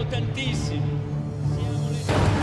siamo tantissimi. Siamo le...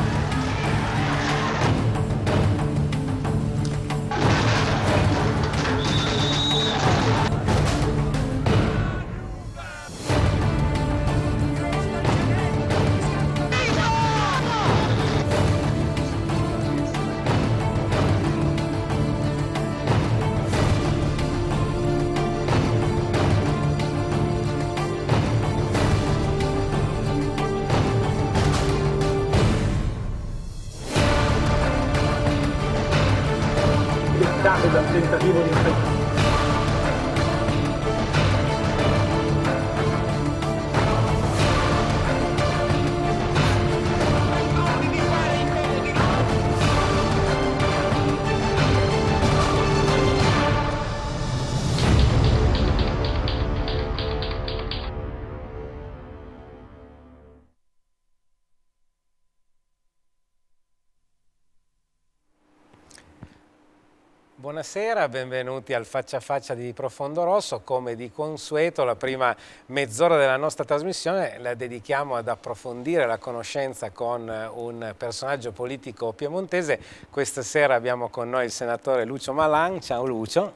Buonasera, benvenuti al Faccia a Faccia di Profondo Rosso. Come di consueto, la prima mezz'ora della nostra trasmissione la dedichiamo ad approfondire la conoscenza con un personaggio politico piemontese. Questa sera abbiamo con noi il senatore Lucio Malan. Ciao Lucio.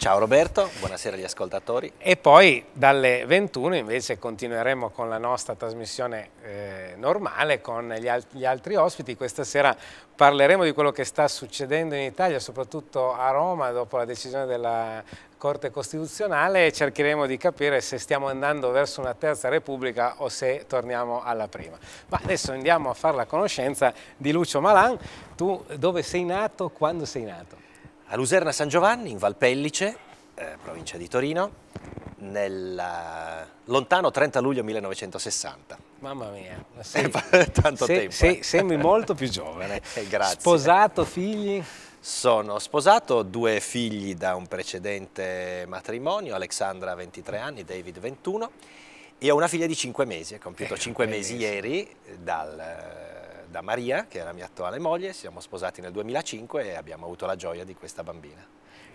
Ciao Roberto, buonasera agli ascoltatori. E poi dalle 21 invece continueremo con la nostra trasmissione eh, normale con gli, al gli, altri ospiti. Questa sera parleremo di quello che sta succedendo in Italia, soprattutto a Roma dopo la decisione della Corte Costituzionale e cercheremo di capire se stiamo andando verso una terza repubblica o se torniamo alla prima. Ma adesso andiamo a fare la conoscenza di Lucio Malan. Tu dove sei nato, quando sei nato? A Luserna San Giovanni, in Valpellice, eh, provincia di Torino, nel lontano 30 luglio 1960. Mamma mia, sei, tanto sei, tempo. Sei, eh. sembri molto più giovane. Grazie. Sposato, figli? Sono sposato, due figli da un precedente matrimonio, Alexandra 23 anni, David 21, e ho una figlia di 5 mesi, ha compiuto Eh, 5 mesi bellissimo. ieri dal da Maria, che è la mia attuale moglie, siamo sposati nel 2005 e abbiamo avuto la gioia di questa bambina.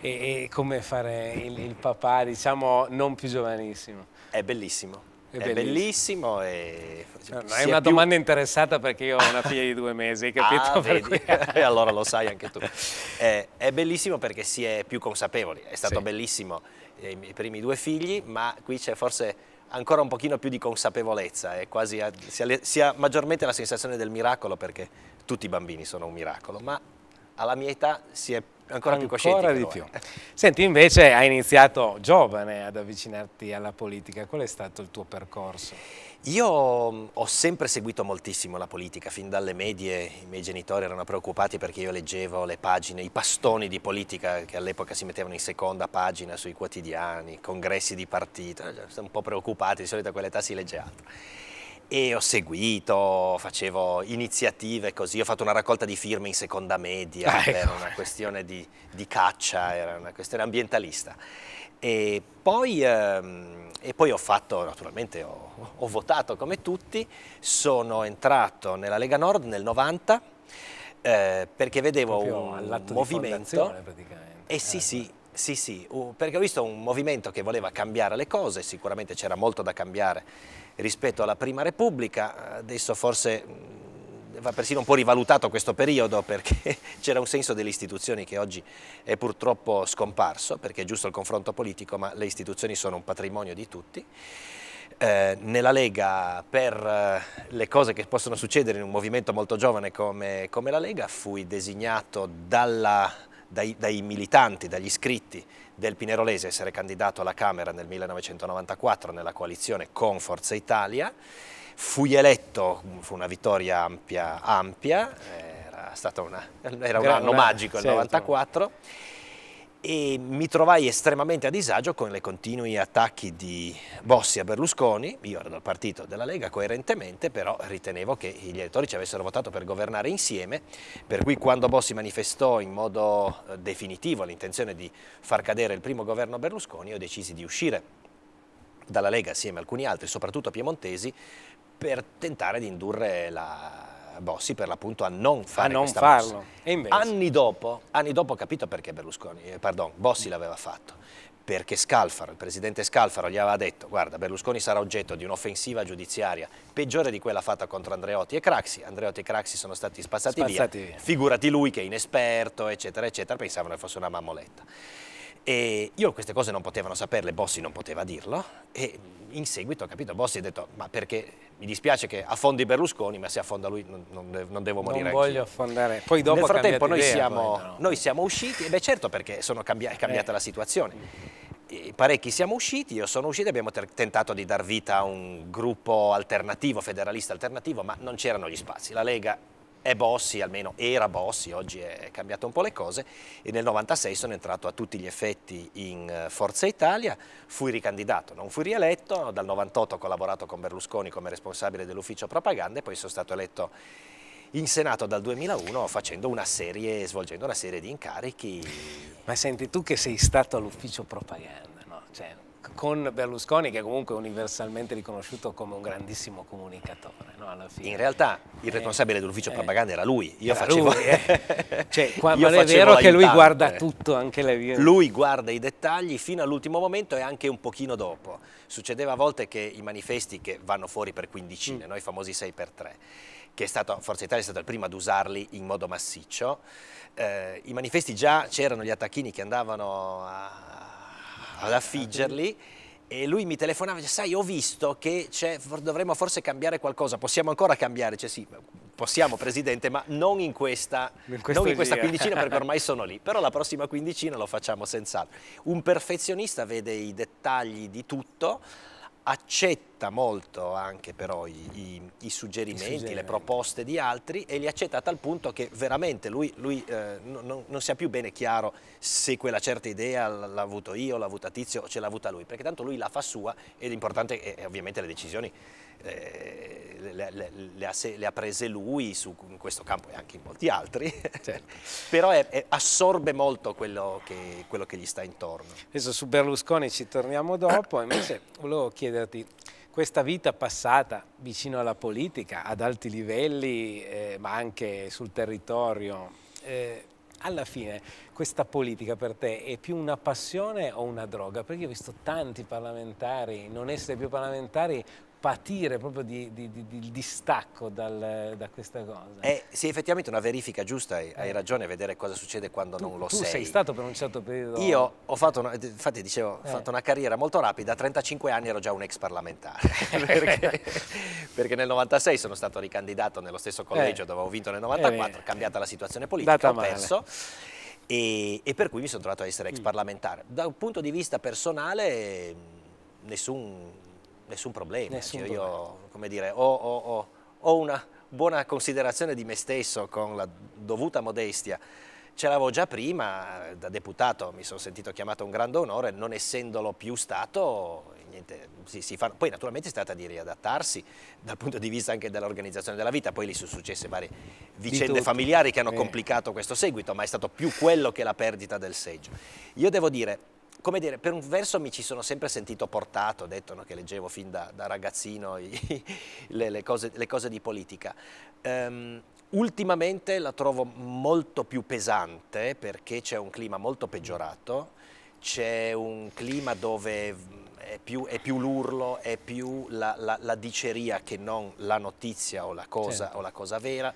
E, e come fare il, il, papà, diciamo, non più giovanissimo? È bellissimo. È È bellissimo. bellissimo, e... No, è una più- domanda interessata perché io ho una figlia di due mesi, hai capito? Ah, vedi? cui- e allora lo sai anche tu. Eh, è bellissimo perché si è più consapevoli. È stato Sì. bellissimo eh, i primi due figli, ma qui c'è forse ancora un pochino più di consapevolezza. È quasi a- si, si ha maggiormente la sensazione del miracolo perché tutti i bambini sono un miracolo, ma alla mia età si è ancora, più coscienti. Ancora di più. Senti, invece hai iniziato giovane ad avvicinarti alla politica. Qual è stato il tuo percorso? Io mh, ho sempre seguito moltissimo la politica, fin dalle medie i miei genitori erano preoccupati perché io leggevo le pagine, i pastoni di politica che all'epoca si mettevano in seconda pagina sui quotidiani, congressi di partito, eh, sono un po' preoccupati, di solito a quell'età si legge altro. E ho seguito, facevo iniziative così, ho fatto una raccolta di firme in seconda media Ah, per ecco. una questione di, di caccia, era una questione ambientalista. E poi, ehm, e poi ho fatto, naturalmente ho, ho votato come tutti, sono entrato nella Lega Nord nel 90 eh, perché vedevo un all'atto di movimento. praticamente. Eh sì, Eh, sì, sì, sì, uh, perché ho visto un movimento che voleva cambiare le cose, sicuramente c'era molto da cambiare rispetto alla Prima Repubblica, adesso forse va persino un po' rivalutato questo periodo perché c'era un senso delle istituzioni che oggi è purtroppo scomparso, perché è giusto il confronto politico, ma le istituzioni sono un patrimonio di tutti. Eh, nella Lega, per eh, le cose che possono succedere in un movimento molto giovane come, come la Lega, fui designato dalla- dai, dai militanti, dagli iscritti del Pinerolese essere candidato alla Camera nel 1994 nella coalizione con Forza Italia. Fui eletto, fu una vittoria ampia, ampia era, stata una- era un anno magico il certo. 94 e mi trovai estremamente a disagio con i continui attacchi di Bossi a Berlusconi, io ero dal partito della Lega coerentemente, però ritenevo che gli elettori ci avessero votato per governare insieme, per cui quando Bossi manifestò in modo eh, definitivo l'intenzione di far cadere il primo governo Berlusconi, io decisi di uscire dalla Lega assieme a alcuni altri, soprattutto piemontesi, per tentare di indurre la Bossi per l'appunto a non fare non questa farlo. Anni dopo, anni dopo ho capito perché Berlusconi, eh, pardon, Bossi l'aveva fatto. perché Scalfaro, il presidente Scalfaro gli aveva detto guarda Berlusconi sarà oggetto di un'offensiva giudiziaria peggiore di quella fatta contro Andreotti e Craxi, Andreotti e Craxi sono stati spazzati, Spazzati via. via. figurati lui che è inesperto eccetera eccetera, pensavano che fosse una mammoletta. E io queste cose non potevano saperle, Bossi non poteva dirlo e in seguito ho capito, Bossi ha detto ma perché mi dispiace che affondi Berlusconi ma se affonda lui non, non devo, non devo morire Non voglio affondare. Poi dopo Nel frattempo noi idea, siamo, poi, però. noi siamo usciti, e beh certo perché sono cambia- è cambiata Eh. la situazione. E parecchi siamo usciti, io sono uscito, abbiamo ter- tentato di dar vita a un gruppo alternativo, federalista alternativo, ma non c'erano gli spazi. La Lega è Bossi, almeno era Bossi, oggi è cambiato un po' le cose e nel 96 sono entrato a tutti gli effetti in eh, Forza Italia, fui ricandidato, non fui rieletto, dal 98 ho collaborato con Berlusconi come responsabile dell'ufficio propaganda e poi sono stato eletto in Senato dal 2001 facendo una serie, svolgendo una serie di incarichi. Ma senti, tu che sei stato all'ufficio propaganda, no? Cioè, con Berlusconi che comunque è universalmente riconosciuto come un grandissimo comunicatore, no? In realtà il responsabile dell'ufficio eh. propaganda era lui, io Era facevo... lui, eh. Cioè, qua- io ma è vero che lui guarda tutto, anche le vie. Lui guarda i dettagli fino all'ultimo momento e anche un pochino dopo. Succedeva a volte che i manifesti che vanno fuori per quindicine, Mm. no? i famosi 6x3, che è stato, Forza Italia è stato il primo ad usarli in modo massiccio, eh, i manifesti già c'erano gli attacchini che andavano a- ad affiggerli e lui mi telefonava e diceva, sai, ho visto che dovremmo forse cambiare qualcosa, possiamo ancora cambiare? Cioè sì, possiamo Presidente, ma non in questa, In non in questa quindicina perché ormai sono lì, però la prossima quindicina lo facciamo senz'altro. Un perfezionista vede i dettagli di tutto, accetta molto anche però i, i- i suggerimenti, I suggerimenti. le proposte di altri e li accetta a tal punto che veramente lui, lui, eh, non, non- sia più bene chiaro se quella certa idea l'ha avuto io, l'ha avuta Tizio o ce l'ha avuta lui, perché tanto lui la fa sua ed l'importante è, è ovviamente le decisioni eh, le, le- le ha, le ha prese lui su, in questo campo e anche in molti altri, però è- è- assorbe molto quello che, quello che gli sta intorno. Adesso su Berlusconi ci torniamo dopo, invece volevo chiederti, questa vita passata vicino alla politica, ad alti livelli, eh, ma anche sul territorio, eh, alla fine questa politica per te è più una passione o una droga? Perché io ho visto tanti parlamentari non essere più parlamentari patire proprio di, di- di- di distacco dal- da questa cosa. È sì, effettivamente una verifica giusta, hai, hai ragione, vedere cosa succede quando non lo tu sei. sei stato per un certo periodo... Io ho fatto, una, infatti dicevo, ho Eh. fatto una carriera molto rapida, a 35 anni ero già un ex parlamentare, perché, perché nel 96 sono stato ricandidato nello stesso collegio Eh. dove ho vinto nel 94, Eh. cambiata la situazione politica, Data ho male. perso e, e per cui mi sono trovato a Mm. essere ex parlamentare. Da un punto di vista personale nessun, nessun problema, Nessun Cioè, problema. io come dire, ho, ho- ho- una buona considerazione di me stesso con la dovuta modestia. Ce l'avevo già prima, eh, da deputato mi sono sentito chiamato un grande onore, non essendolo più stato, niente, si, si fanno- poi naturalmente si tratta di riadattarsi dal punto di vista anche dell'organizzazione della vita, poi lì sono successe varie vicende familiari che hanno Eh. complicato questo seguito, ma è stato più quello che la perdita del seggio. Io devo dire, come dire, per un verso mi ci sono sempre sentito portato, ho detto no, che leggevo fin da, da ragazzino i- le, le cose, le cose di politica. Ehm, ultimamente la trovo molto più pesante perché c'è un clima molto peggiorato, c'è un clima dove è più, è più l'urlo, è più la, la- la diceria che non la notizia o la cosa, Certo. o la cosa vera.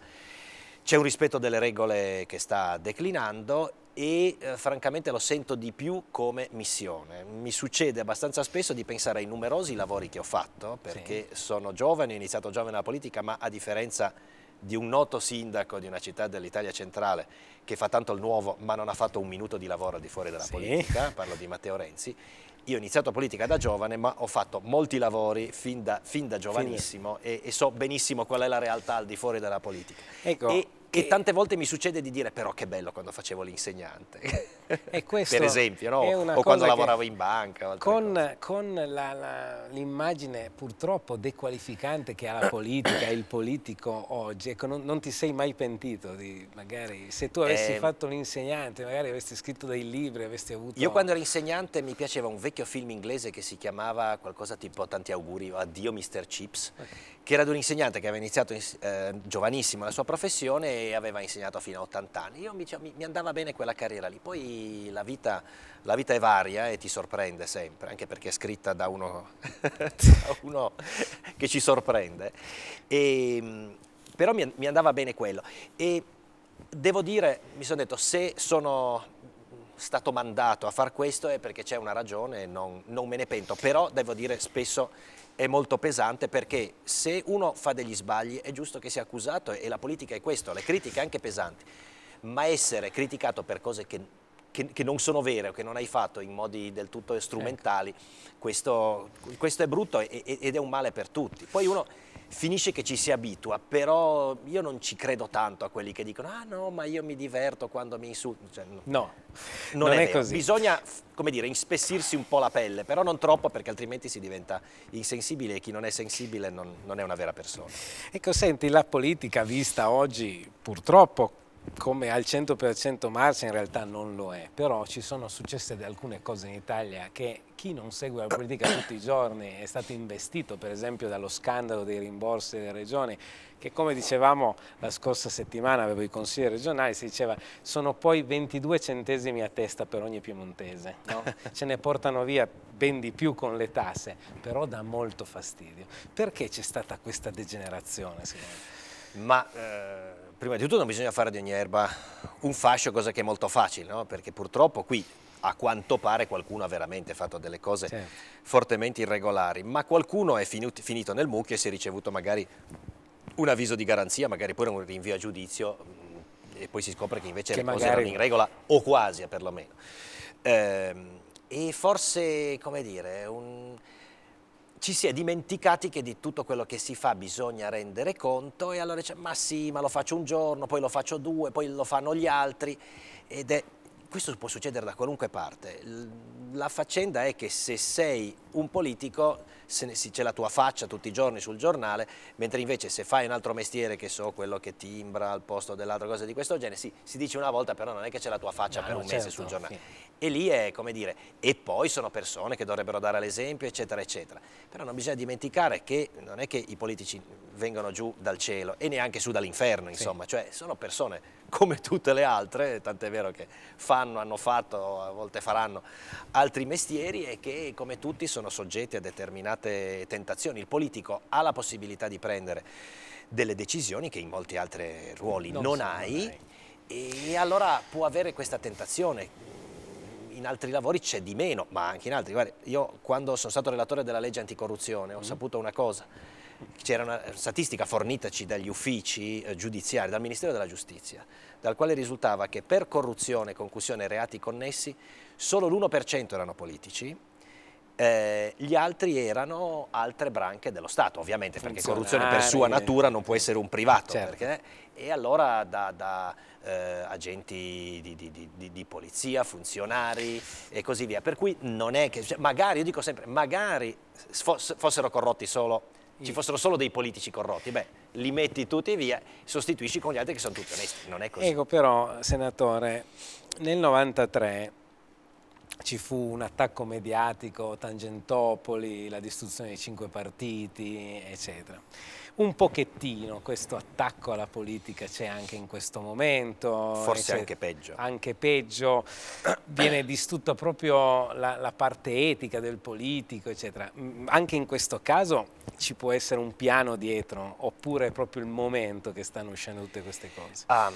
C'è un rispetto delle regole che sta declinando e eh, francamente lo sento di più come missione. Mi succede abbastanza spesso di pensare ai numerosi lavori che ho fatto, perché sono giovane, ho iniziato giovane nella politica, ma a differenza di un noto sindaco di una città dell'Italia centrale che fa tanto il nuovo ma non ha fatto un minuto di lavoro al di fuori della Sì. politica, parlo di Matteo Renzi, io ho iniziato politica da giovane ma ho fatto molti lavori fin da, fin da giovanissimo e, e so benissimo qual è la realtà al di fuori della politica. Ecco, e, che- e tante volte mi succede di dire però che bello quando facevo l'insegnante, E questo per esempio, no? o quando lavoravo in banca. Con, con l'immagine purtroppo dequalificante che ha la politica il politico oggi, ecco, non, non ti sei mai pentito di magari se tu avessi Eh, fatto l'insegnante, magari avresti scritto dei libri, avresti avuto. Io quando ero insegnante mi piaceva un vecchio film inglese che si chiamava qualcosa tipo Tanti auguri, Addio Mr. Chips, che era di un insegnante che aveva iniziato in- eh, giovanissimo la sua professione e aveva insegnato fino a 80 anni. Io mi, mi, mi andava bene quella carriera lì, poi la vita, la vita, è varia e ti sorprende sempre, anche perché è scritta da uno, da uno che ci sorprende. E, però mi, mi andava bene quello. E devo dire, mi sono detto, se sono stato mandato a fare questo è perché c'è una ragione e non, non, me ne pento, però devo dire spesso è molto pesante perché se uno fa degli sbagli è giusto che sia accusato e la politica è questo, le critiche anche pesanti, ma essere criticato per cose che, che, che non sono vere o che non hai fatto in modi del tutto strumentali, ecco. questo, questo, è brutto ed è un male per tutti. Poi uno finisce che ci si abitua, però io non ci credo tanto a quelli che dicono ah no, ma io mi diverto quando mi insulto. Cioè, no, no, non, non è, è così. Bisogna, come dire, inspessirsi un po' la pelle, però non troppo perché altrimenti si diventa insensibile e chi non è sensibile non, non è una vera persona. Ecco, senti, la politica vista oggi purtroppo come al 100% Marcia in realtà non lo è, però ci sono successe alcune cose in Italia che chi non segue la politica tutti i giorni è stato investito per esempio dallo scandalo dei rimborsi delle regioni che come dicevamo la scorsa settimana avevo i consigli regionali, si diceva sono poi 22 centesimi a testa per ogni piemontese, no? ce ne portano via ben di più con le tasse, però dà molto fastidio. Perché c'è stata questa degenerazione secondo me? Ma... Eh prima di tutto non bisogna fare di ogni erba un fascio, cosa che è molto facile, no? perché purtroppo qui a quanto pare qualcuno ha veramente fatto delle cose certo. fortemente irregolari, ma qualcuno è finito nel mucchio e si è ricevuto magari un avviso di garanzia, magari pure un rinvio a giudizio e poi si scopre che invece che le cose erano in regola o quasi perlomeno. Ehm, e forse, come dire, un ci si è dimenticati che di tutto quello che si fa bisogna rendere conto e allora dice ma sì, ma lo faccio un giorno, poi lo faccio due, poi lo fanno gli altri ed è questo può succedere da qualunque parte. La faccenda è che se sei un politico c'è la tua faccia tutti i giorni sul giornale, mentre invece se fai un altro mestiere, che so, quello che timbra al posto dell'altra cosa di questo genere, sì, si dice una volta, però non è che c'è la tua faccia no, per un certo, mese sul giornale. Sì. E lì è, come dire, e poi sono persone che dovrebbero dare l'esempio, eccetera, eccetera. Però non bisogna dimenticare che non è che i politici vengono giù dal cielo e neanche su dall'inferno, insomma, sì. cioè sono persone come tutte le altre, tant'è vero che fanno, hanno fatto, a volte faranno altri mestieri e che come tutti sono soggetti a determinate tentazioni. Il politico ha la possibilità di prendere delle decisioni che in molti altri ruoli non, non hai e allora può avere questa tentazione in altri lavori c'è di meno, ma anche in altri. Guarda, io quando sono stato relatore della legge anticorruzione ho mm. saputo una cosa, c'era una statistica fornitaci dagli uffici eh, giudiziari, dal Ministero della Giustizia, dal quale risultava che per corruzione, concussione e reati connessi solo l'1% erano politici, eh, gli altri erano altre branche dello Stato, ovviamente perché corruzione per sua natura non può essere un privato, certo. perché, e allora da, da eh, agenti di, di, di, di, polizia, funzionari e così via, per cui non è che, cioè, magari, io dico sempre, magari fossero corrotti solo ci fossero solo dei politici corrotti, beh, li metti tutti via, sostituisci con gli altri che sono tutti onesti, non è così. Ecco però, senatore, nel 93 ci fu un attacco mediatico, Tangentopoli, la distruzione dei cinque partiti, eccetera un pochettino questo attacco alla politica c'è anche in questo momento. Forse anche peggio. Anche peggio, viene distrutta proprio la, la, parte etica del politico, eccetera. Mm, anche in questo caso ci può essere un piano dietro, oppure è proprio il momento che stanno uscendo tutte queste cose? Um,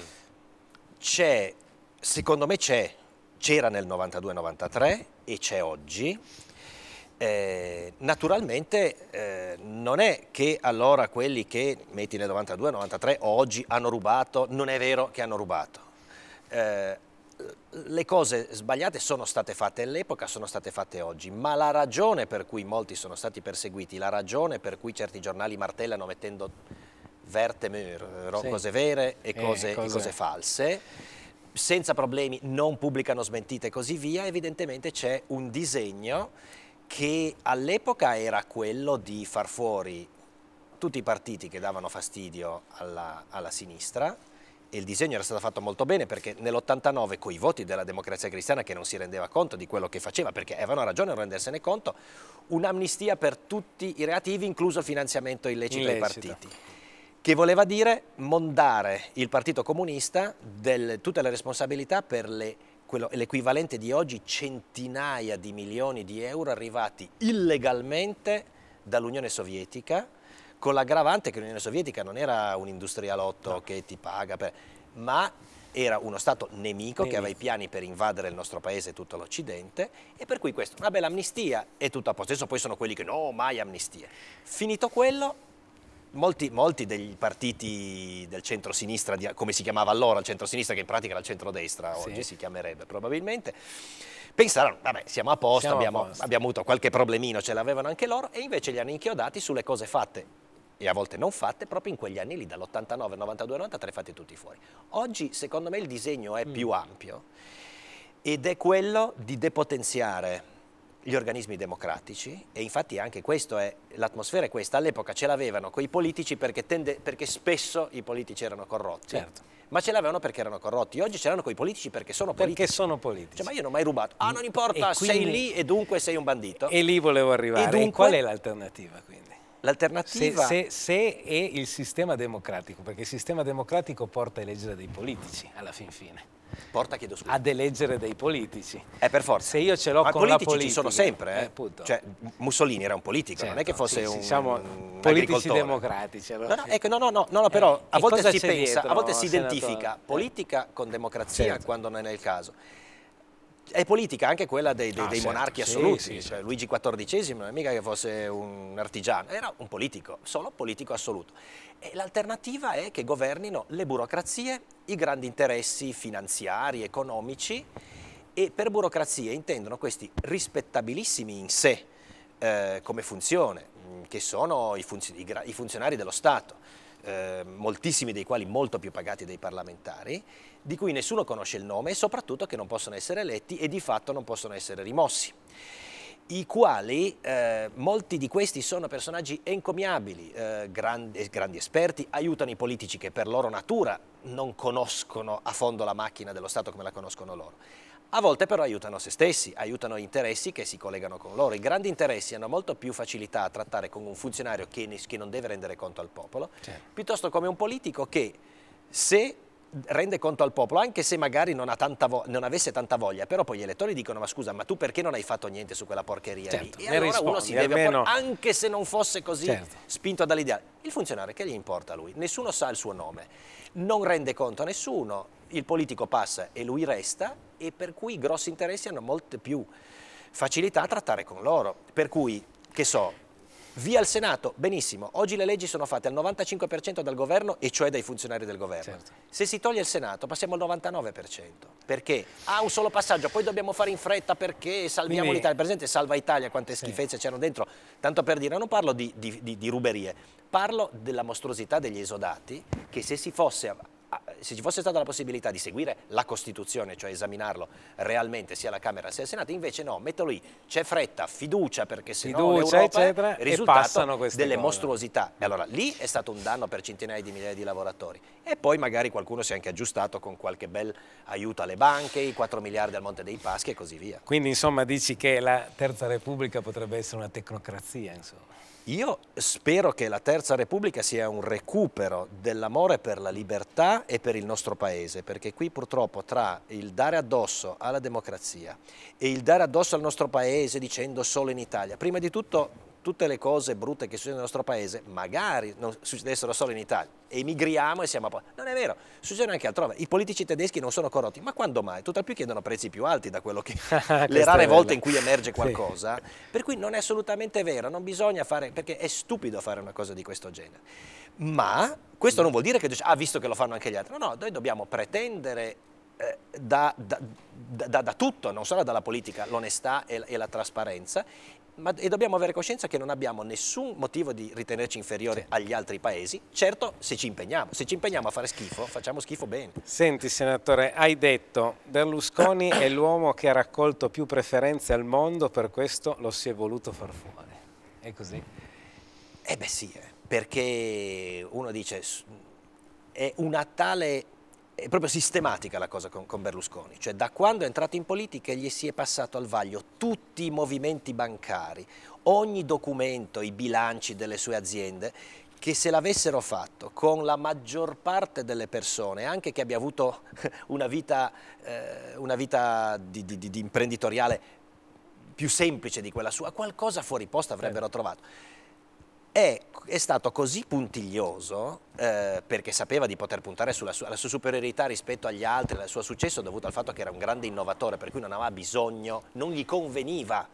c'è, secondo me c'è, c'era nel 92-93 e c'è oggi, eh, naturalmente eh, non è che allora quelli che metti nel 92, 93 o oggi hanno rubato, non è vero che hanno rubato. Eh, le cose sbagliate sono state fatte all'epoca, sono state fatte oggi, ma la ragione per cui molti sono stati perseguiti, la ragione per cui certi giornali martellano mettendo verte mur, sì. cose vere e cose, eh, cose... E cose false, senza problemi non pubblicano smentite e così via, evidentemente c'è un disegno che all'epoca era quello di far fuori tutti i partiti che davano fastidio alla, alla sinistra e il disegno era stato fatto molto bene perché nell'89 con i voti della democrazia cristiana che non si rendeva conto di quello che faceva perché avevano ragione a rendersene conto un'amnistia per tutti i reativi incluso il finanziamento illecito, illecito. ai partiti che voleva dire mondare il Partito Comunista del, tutte le responsabilità per l'equivalente di oggi centinaia di milioni di euro arrivati illegalmente dall'Unione Sovietica, con l'aggravante che l'Unione Sovietica non era un industrialotto no. che ti paga, per, ma era uno Stato nemico, nemico, che aveva i piani per invadere il nostro paese e tutto l'Occidente e per cui questo, vabbè l'amnistia è tutto a posto, adesso poi sono quelli che no, mai amnistie. Finito quello, molti, molti degli partiti del centro-sinistra, come si chiamava allora il centro-sinistra, che in pratica era il centro-destra, sì. oggi si chiamerebbe probabilmente, pensarono, vabbè siamo a posto, siamo abbiamo, a posto. abbiamo avuto qualche problemino, ce l'avevano anche loro e invece li hanno inchiodati sulle cose fatte e a volte non fatte, proprio in quegli anni lì, dall'89, 92, 93, fatti tutti fuori. Oggi, secondo me, il disegno è mm. più ampio ed è quello di depotenziare gli organismi democratici e infatti anche questo è, l'atmosfera è questa, all'epoca ce l'avevano con i politici perché, tende, perché, spesso i politici erano corrotti, certo. ma ce l'avevano perché erano corrotti, oggi ce l'hanno con i politici perché sono politici. Perché sono politici. Cioè, ma io non ho mai rubato, ah non importa, quindi, sei lì e dunque sei un bandito. E lì volevo arrivare, e, dunque, e qual è l'alternativa quindi? L'alternativa... Se, se, se, è il sistema democratico, perché il sistema democratico porta a eleggere dei politici, alla fin fine. Porta, chiedo scusa. Ad eleggere dei politici. È per forza. Se io ce l'ho con politici la politica... ci sono sempre, eh? eh cioè, Mussolini era un politico, certo, non è che certo, fosse sì, un, siamo un politici democratici. Allora. No, no, ecco, no, no, no, no, però eh, a volte si pensa, dietro, a volte si identifica politica con democrazia certo. quando non è il caso è politica anche quella dei, dei, ah, dei certo. monarchi assoluti, sì, sì, cioè, Luigi XIV non è mica che fosse un artigiano, era un politico, solo politico assoluto. E l'alternativa è che governino le burocrazie, i grandi interessi finanziari, economici e per burocrazie intendono questi rispettabilissimi in sé eh, come funzione, che sono i, funzion i, i funzionari dello Stato, eh, moltissimi dei quali molto più pagati dei parlamentari, di cui nessuno conosce il nome e soprattutto che non possono essere eletti e di fatto non possono essere rimossi i quali, eh, molti di questi sono personaggi encomiabili, eh, grandi, grandi, esperti, aiutano i politici che per loro natura non conoscono a fondo la macchina dello Stato come la conoscono loro. A volte però aiutano se stessi, aiutano interessi che si collegano con loro. I grandi interessi hanno molto più facilità a trattare con un funzionario che, che non deve rendere conto al popolo, certo. piuttosto come un politico che se rende conto al popolo, anche se magari non, tanta non, avesse tanta voglia, però poi gli elettori dicono ma scusa, ma tu perché non hai fatto niente su quella porcheria certo, lì? E allora rispondi, uno si deve almeno... anche se non fosse così certo. spinto dall'ideale. Il funzionario che gli importa a lui? Nessuno sa il suo nome, non rende conto a nessuno, il politico passa e lui resta e per cui i grossi interessi hanno molte più facilità a trattare con loro. Per cui, che so, Via il Senato, benissimo, oggi le leggi sono fatte al 95% dal governo e cioè dai funzionari del governo. Certo. Se si toglie il Senato passiamo al 99%, perché ha un solo passaggio, poi dobbiamo fare in fretta perché salviamo l'Italia. Esempio Salva Italia, quante schifezze sì. c'erano dentro, tanto per dire, non parlo di, di, di, di ruberie, parlo della mostruosità degli esodati che se si fosse se ci fosse stata la possibilità di seguire la Costituzione, cioè esaminarlo realmente sia alla Camera sia al Senato, invece no, metto lì, c'è fretta, fiducia perché se no l'Europa eccetera, risultato delle cose. mostruosità. E allora lì è stato un danno per centinaia di migliaia di lavoratori. E poi magari qualcuno si è anche aggiustato con qualche bel aiuto alle banche, i 4 miliardi al Monte dei Paschi e così via. Quindi insomma dici che la Terza Repubblica potrebbe essere una tecnocrazia, insomma. Io spero che la Terza Repubblica sia un recupero dell'amore per la libertà e per il nostro Paese, perché qui purtroppo tra il dare addosso alla democrazia e il dare addosso al nostro Paese dicendo solo in Italia, prima di tutto tutte le cose brutte che succedono nel nostro paese magari non succedessero solo in Italia. Emigriamo e siamo a posto. Non è vero, succede anche altrove. I politici tedeschi non sono corrotti, ma quando mai? Tutt'al più chiedono prezzi più alti da quello che... le rare volte in cui emerge qualcosa. Sì. Per cui non è assolutamente vero, non bisogna fare... perché è stupido fare una cosa di questo genere. Ma questo non vuol dire che... Ah, visto che lo fanno anche gli altri. No, no, noi dobbiamo pretendere eh, da, da, da, da, tutto, non solo dalla politica, l'onestà e, e, la trasparenza ma, e dobbiamo avere coscienza che non abbiamo nessun motivo di ritenerci inferiori sì. agli altri paesi, certo se ci impegniamo, se ci impegniamo a fare schifo, facciamo schifo bene. Senti senatore, hai detto Berlusconi è l'uomo che ha raccolto più preferenze al mondo, per questo lo si è voluto far fuori, è così? Eh beh sì, eh, perché uno dice è una tale è proprio sistematica la cosa con, con, Berlusconi, cioè da quando è entrato in politica gli si è passato al vaglio tutti i movimenti bancari, ogni documento, i bilanci delle sue aziende, che se l'avessero fatto con la maggior parte delle persone, anche che abbia avuto una vita, eh, una vita di, di, di imprenditoriale più semplice di quella sua, qualcosa fuori posto avrebbero trovato. È, è, stato così puntiglioso eh, perché sapeva di poter puntare sulla sua, sua, superiorità rispetto agli altri, il suo successo dovuto al fatto che era un grande innovatore, per cui non aveva bisogno, non gli conveniva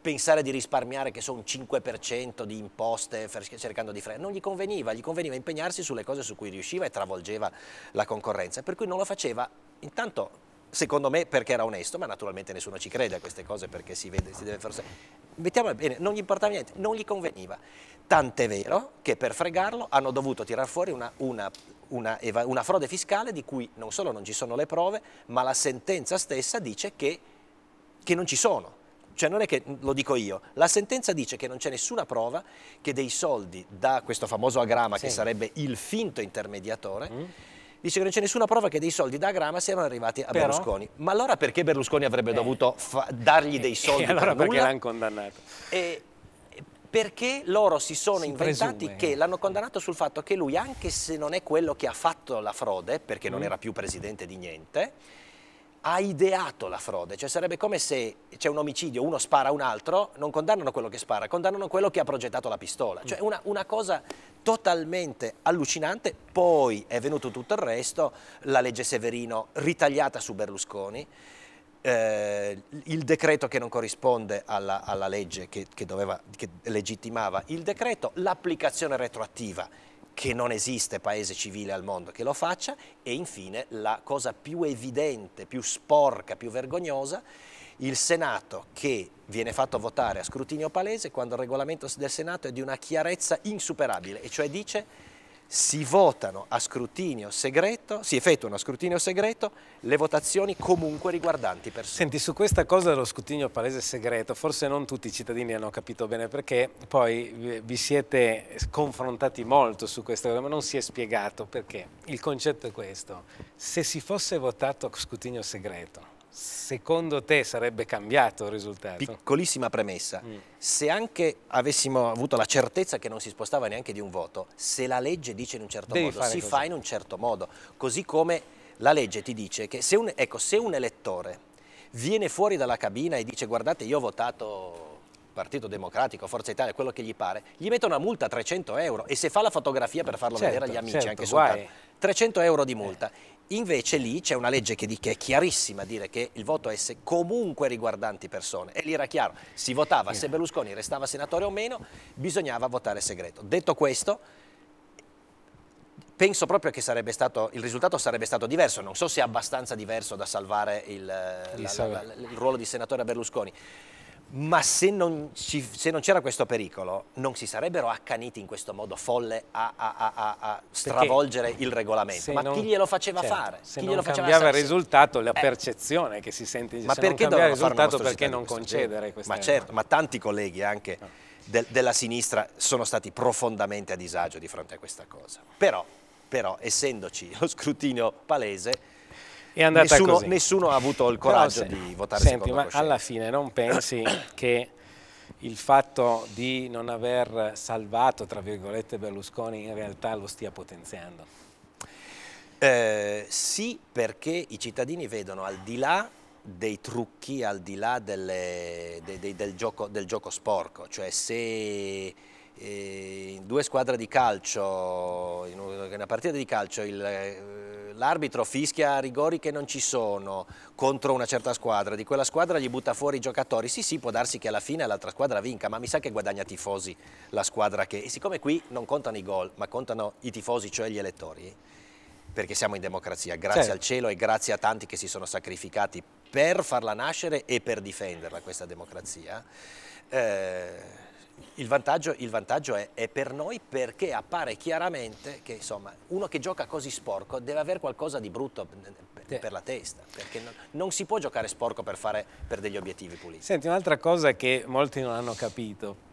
pensare di risparmiare che sono un 5% di imposte cercando di frenare, non gli conveniva, gli conveniva impegnarsi sulle cose su cui riusciva e travolgeva la concorrenza, per cui non lo faceva. Intanto secondo me perché era onesto, ma naturalmente nessuno ci crede a queste cose perché si vede, si deve forse... Mettiamola bene, non gli importava niente, non gli conveniva. Tant'è vero che per fregarlo hanno dovuto tirar fuori una, una, una, una, frode fiscale di cui non solo non ci sono le prove, ma la sentenza stessa dice che, che non ci sono. Cioè non è che lo dico io, la sentenza dice che non c'è nessuna prova che dei soldi da questo famoso agrama sì. che sarebbe il finto intermediatore mm dice che non c'è nessuna prova che dei soldi da Grama siano arrivati a Però? Berlusconi. Ma allora perché Berlusconi avrebbe eh. dovuto dargli dei soldi? E allora per perché l'hanno condannato? E, perché loro si sono si inventati presume. che l'hanno condannato sul fatto che lui, anche se non è quello che ha fatto la frode, perché mm. non era più presidente di niente, ha ideato la frode, cioè sarebbe come se c'è un omicidio, uno spara a un altro, non condannano quello che spara, condannano quello che ha progettato la pistola, cioè una, una cosa totalmente allucinante, poi è venuto tutto il resto, la legge Severino ritagliata su Berlusconi, eh, il decreto che non corrisponde alla, alla legge che, che, doveva, che legittimava il decreto, l'applicazione retroattiva che non esiste paese civile al mondo che lo faccia e infine la cosa più evidente, più sporca, più vergognosa, il Senato che viene fatto votare a scrutinio palese quando il regolamento del Senato è di una chiarezza insuperabile e cioè dice si votano a scrutinio segreto, si effettuano a scrutinio segreto le votazioni comunque riguardanti persone. Senti, su questa cosa dello scrutinio palese segreto, forse non tutti i cittadini hanno capito bene perché poi vi siete confrontati molto su questo, ma non si è spiegato perché. Il concetto è questo, se si fosse votato a scrutinio segreto, Secondo te sarebbe cambiato il risultato? Piccolissima premessa, mm. se anche avessimo avuto la certezza che non si spostava neanche di un voto, se la legge dice in un certo Devi modo, si così. fa in un certo modo, così come la legge ti dice che se un, ecco, se un elettore viene fuori dalla cabina e dice guardate io ho votato Partito Democratico, Forza Italia, quello che gli pare, gli mettono una multa a 300 euro e se fa la fotografia per farlo certo, vedere agli amici, certo, anche soltanto, 300 euro di multa. Eh. Invece lì c'è una legge che, che, è chiarissima, dire che il voto è comunque riguardanti persone. E lì era chiaro, si votava, se Berlusconi restava senatore o meno, bisognava votare segreto. Detto questo, penso proprio che stato, il risultato sarebbe stato diverso, non so se è abbastanza diverso da salvare il, la, la, la, il ruolo di senatore a Berlusconi, ma se non, c'era questo pericolo non si sarebbero accaniti in questo modo folle a, a, a, a stravolgere il regolamento. Ma non, chi glielo faceva certo, fare? Se chi non cambiava il risultato, la eh. percezione che si sente in Ma perché non il risultato perché non concedere queste Ma certo, ma tanti colleghi anche no. de, della sinistra sono stati profondamente a disagio di fronte a questa cosa. Però, però essendoci lo scrutinio palese è andata nessuno, così. Nessuno ha avuto il coraggio se, di votare senti, ma alla fine non pensi che il fatto di non aver salvato, tra virgolette, Berlusconi in realtà lo stia potenziando? Eh, sì, perché i cittadini vedono al di là dei trucchi, al di là delle, de, de, del, gioco, del, gioco, sporco, cioè se in due squadre di calcio, in una partita di calcio il l'arbitro fischia rigori che non ci sono contro una certa squadra, di quella squadra gli butta fuori i giocatori, sì sì può darsi che alla fine l'altra squadra vinca, ma mi sa che guadagna tifosi la squadra che, e siccome qui non contano i gol, ma contano i tifosi, cioè gli elettori, perché siamo in democrazia, grazie certo. al cielo e grazie a tanti che si sono sacrificati per farla nascere e per difenderla questa democrazia, eh, il vantaggio, il vantaggio è, è, per noi perché appare chiaramente che insomma, uno che gioca così sporco deve avere qualcosa di brutto per, per la testa, perché non, non, si può giocare sporco per, fare, per degli obiettivi puliti. Senti, un'altra cosa che molti non hanno capito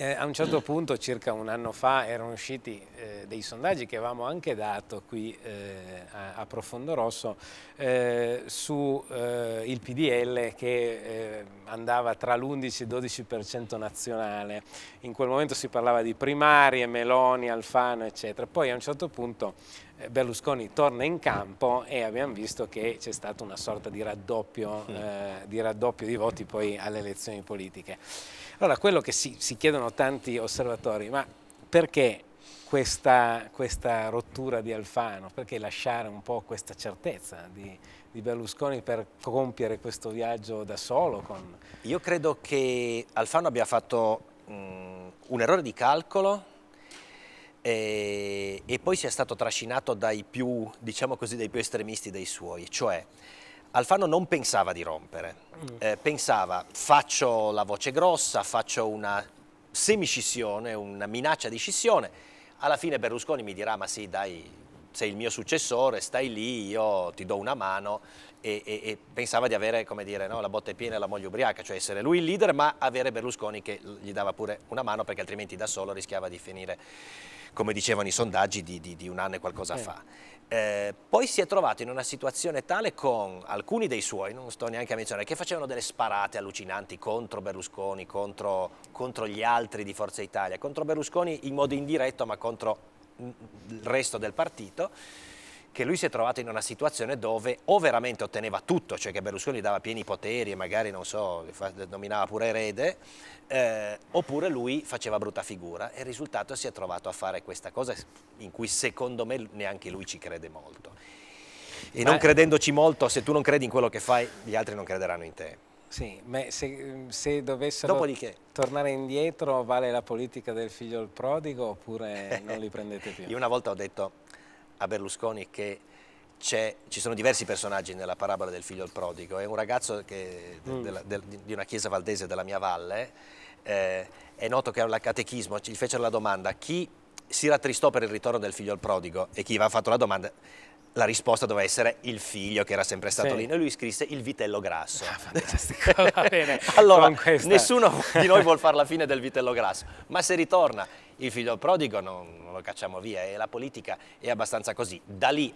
Eh, a un certo punto, circa un anno fa, erano usciti eh, dei sondaggi che avevamo anche dato qui eh, a, a, Profondo Rosso eh, sul eh, PDL che eh, andava tra l'11 e il 12% nazionale. In quel momento si parlava di primarie, Meloni, Alfano, eccetera. Poi a un certo punto Berlusconi torna in campo e abbiamo visto che c'è stato una sorta di raddoppio, di raddoppio di voti poi alle elezioni politiche. Allora, quello che si, si chiedono tanti osservatori, ma perché questa, questa, rottura di Alfano? Perché lasciare un po' questa certezza di, di, Berlusconi per compiere questo viaggio da solo? Con... Io credo che Alfano abbia fatto mh, un errore di calcolo e, e, poi sia stato trascinato dai più, diciamo così, dai più estremisti dei suoi, cioè Alfano non pensava di rompere, mm. eh, pensava faccio la voce grossa, faccio una semiscissione, una minaccia di scissione, alla fine Berlusconi mi dirà ma sì dai sei il mio successore, stai lì, io ti do una mano e, e, e pensava di avere come dire, no, la botte piena e la moglie ubriaca, cioè essere lui il leader ma avere Berlusconi che gli dava pure una mano perché altrimenti da solo rischiava di finire come dicevano i sondaggi di, di, di un anno e qualcosa eh. fa. Eh, poi si è trovato in una situazione tale con alcuni dei suoi, non sto neanche a menzionare, che facevano delle sparate allucinanti contro Berlusconi, contro, contro gli altri di Forza Italia, contro Berlusconi in modo indiretto ma contro il resto del partito che lui si è trovato in una situazione dove o veramente otteneva tutto, cioè che Berlusconi gli dava pieni poteri e magari, non so, nominava pure erede, eh, oppure lui faceva brutta figura e il risultato si è trovato a fare questa cosa in cui secondo me neanche lui ci crede molto. E Beh, non credendoci molto, se tu non credi in quello che fai, gli altri non crederanno in te. Sì, se, se, dovessero Dopodiché. tornare indietro, vale la politica del figlio il prodigo oppure non li prendete più? Io una volta ho detto a Berlusconi che ci sono diversi personaggi nella parabola del figlio il prodigo, è un ragazzo che, mm. della, del, di una chiesa valdese della mia valle, eh, è noto che al catechismo gli fecero la domanda chi si rattristò per il ritorno del figlio il prodigo e chi aveva fatto la domanda la risposta doveva essere il figlio che era sempre stato sì. lì. E lui scrisse il vitello grasso. Ah, fantastico, va bene. allora, nessuno di noi vuole fare la fine del vitello grasso, ma se ritorna il figlio prodigo non, non lo cacciamo via e la politica è abbastanza così. Da lì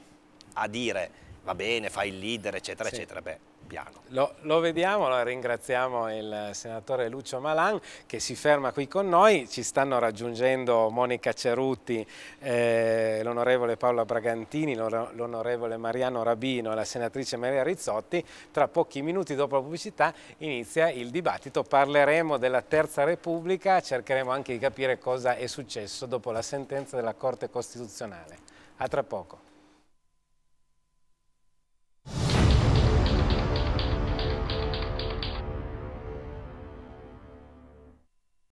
a dire va bene, fai il leader, eccetera, sì. eccetera, beh, piano. Lo, lo vediamo, lo ringraziamo il senatore Lucio Malan che si ferma qui con noi, ci stanno raggiungendo Monica Cerutti, eh, l'onorevole Paola Bragantini, l'onorevole Mariano Rabino e la senatrice Maria Rizzotti, tra pochi minuti dopo la pubblicità inizia il dibattito, parleremo della Terza Repubblica, cercheremo anche di capire cosa è successo dopo la sentenza della Corte Costituzionale. A tra poco.